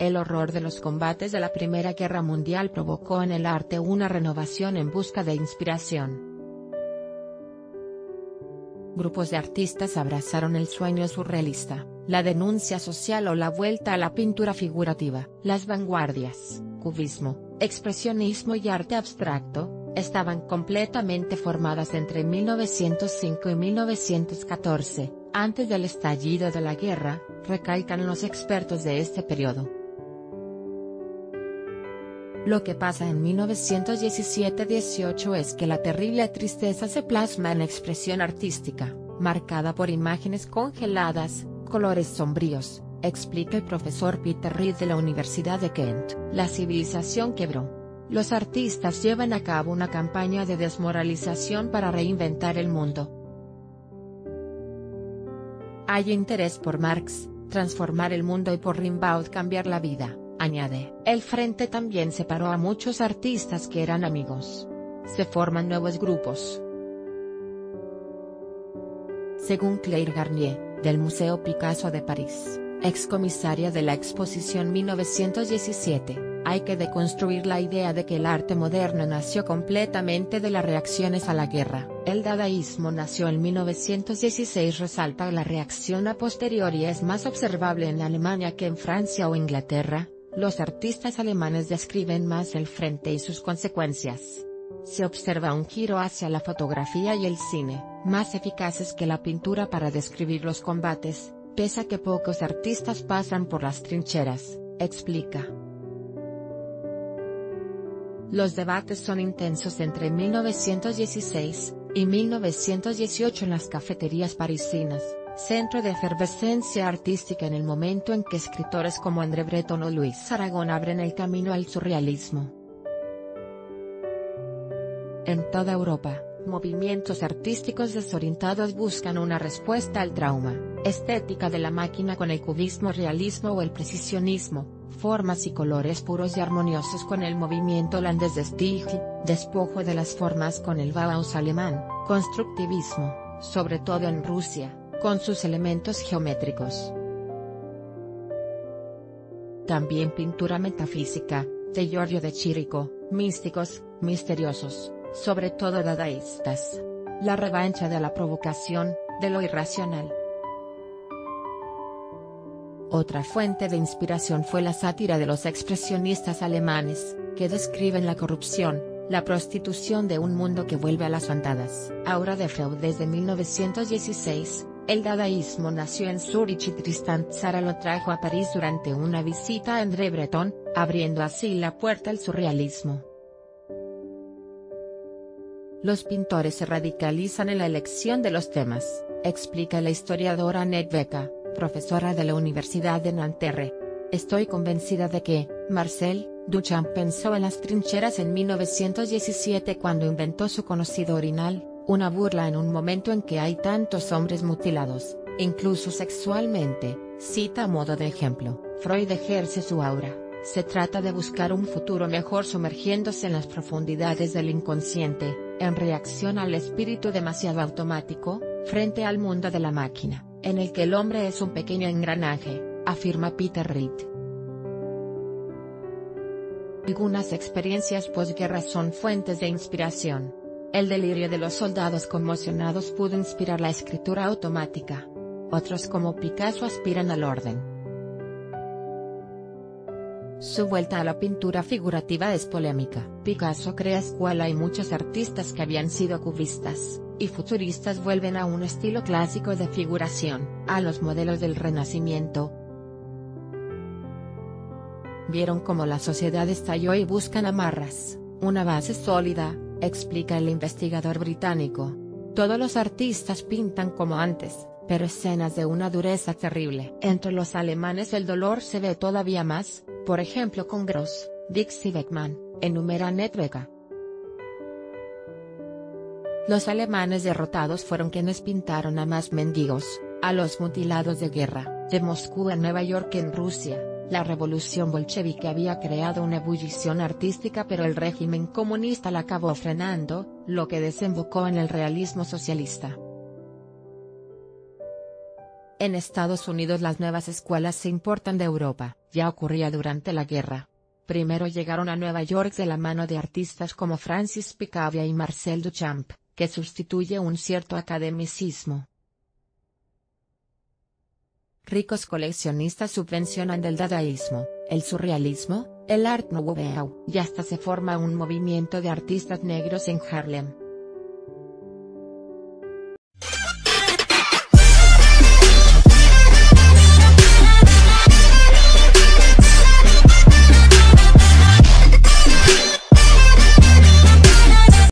El horror de los combates de la Primera Guerra Mundial provocó en el arte una renovación en busca de inspiración. Grupos de artistas abrazaron el sueño surrealista, la denuncia social o la vuelta a la pintura figurativa. Las vanguardias, cubismo, expresionismo y arte abstracto, estaban completamente formadas entre 1905 y 1914, antes del estallido de la guerra, recalcan los expertos de este periodo. Lo que pasa en 1917-18 es que la terrible tristeza se plasma en expresión artística, marcada por imágenes congeladas, colores sombríos, explica el profesor Peter Reed de la Universidad de Kent. La civilización quebró. Los artistas llevan a cabo una campaña de desmoralización para reinventar el mundo. Hay interés por Marx, transformar el mundo y por Rimbaud cambiar la vida añade. El frente también separó a muchos artistas que eran amigos. Se forman nuevos grupos. Según Claire Garnier, del Museo Picasso de París, excomisaria de la exposición 1917, hay que deconstruir la idea de que el arte moderno nació completamente de las reacciones a la guerra. El dadaísmo nació en 1916 resalta la reacción a posteriori es más observable en Alemania que en Francia o Inglaterra, los artistas alemanes describen más el frente y sus consecuencias. Se observa un giro hacia la fotografía y el cine, más eficaces que la pintura para describir los combates, pese a que pocos artistas pasan por las trincheras, explica. Los debates son intensos entre 1916 y 1918 en las cafeterías parisinas centro de efervescencia artística en el momento en que escritores como André Breton o Luis Aragón abren el camino al surrealismo. En toda Europa, movimientos artísticos desorientados buscan una respuesta al trauma, estética de la máquina con el cubismo realismo o el precisionismo, formas y colores puros y armoniosos con el movimiento holandés de Stig, despojo de las formas con el Bauhaus alemán, constructivismo, sobre todo en Rusia, con sus elementos geométricos. También pintura metafísica, de Giorgio de Chirico, místicos, misteriosos, sobre todo dadaístas. La revancha de la provocación, de lo irracional. Otra fuente de inspiración fue la sátira de los expresionistas alemanes, que describen la corrupción, la prostitución de un mundo que vuelve a las andadas. Aura de Freud desde 1916, el dadaísmo nació en Zurich y Tristan Tzara lo trajo a París durante una visita a André Breton, abriendo así la puerta al surrealismo. Los pintores se radicalizan en la elección de los temas, explica la historiadora Annette Beca, profesora de la Universidad de Nanterre. Estoy convencida de que, Marcel, Duchamp pensó en las trincheras en 1917 cuando inventó su conocido orinal, una burla en un momento en que hay tantos hombres mutilados, incluso sexualmente, cita a modo de ejemplo. Freud ejerce su aura. Se trata de buscar un futuro mejor sumergiéndose en las profundidades del inconsciente, en reacción al espíritu demasiado automático, frente al mundo de la máquina, en el que el hombre es un pequeño engranaje, afirma Peter Reed. Algunas experiencias posguerra son fuentes de inspiración. El delirio de los soldados conmocionados pudo inspirar la escritura automática. Otros como Picasso aspiran al orden. Su vuelta a la pintura figurativa es polémica. Picasso crea escuela y muchos artistas que habían sido cubistas y futuristas vuelven a un estilo clásico de figuración, a los modelos del Renacimiento. Vieron cómo la sociedad estalló y buscan amarras, una base sólida, explica el investigador británico. Todos los artistas pintan como antes, pero escenas de una dureza terrible. Entre los alemanes el dolor se ve todavía más, por ejemplo con Gross, Dix y Beckmann, enumera Netwega. Los alemanes derrotados fueron quienes pintaron a más mendigos, a los mutilados de guerra, de Moscú a Nueva York en Rusia, la revolución bolchevique había creado una ebullición artística pero el régimen comunista la acabó frenando, lo que desembocó en el realismo socialista. En Estados Unidos las nuevas escuelas se importan de Europa, ya ocurría durante la guerra. Primero llegaron a Nueva York de la mano de artistas como Francis Picabia y Marcel Duchamp, que sustituye un cierto academicismo. Ricos coleccionistas subvencionan del dadaísmo, el surrealismo, el art nouveau y hasta se forma un movimiento de artistas negros en Harlem.